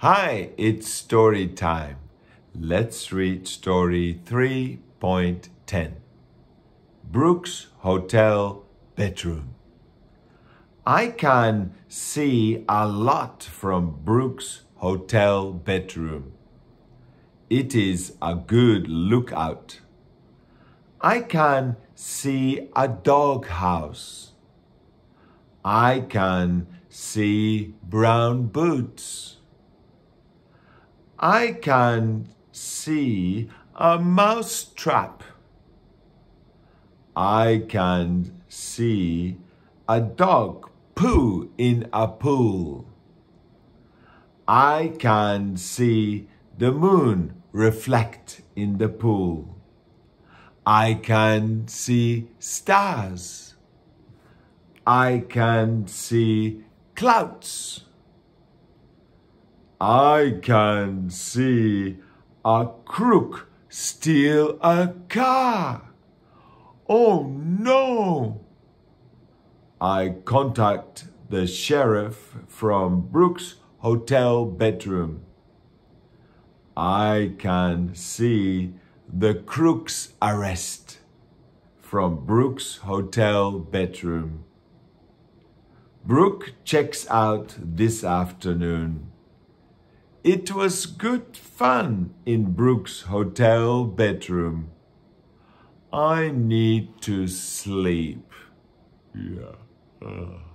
Hi, it's story time. Let's read story 3.10. Brooks Hotel Bedroom. I can see a lot from Brooks Hotel Bedroom. It is a good lookout. I can see a doghouse. I can see brown boots. I can see a mouse trap. I can see a dog poo in a pool. I can see the moon reflect in the pool. I can see stars. I can see clouds. I can see a crook steal a car. Oh no! I contact the sheriff from Brooks Hotel bedroom. I can see the crook's arrest from Brooks Hotel bedroom. Brook checks out this afternoon. It was good fun in Brooks' hotel bedroom. I need to sleep. Yeah. Uh.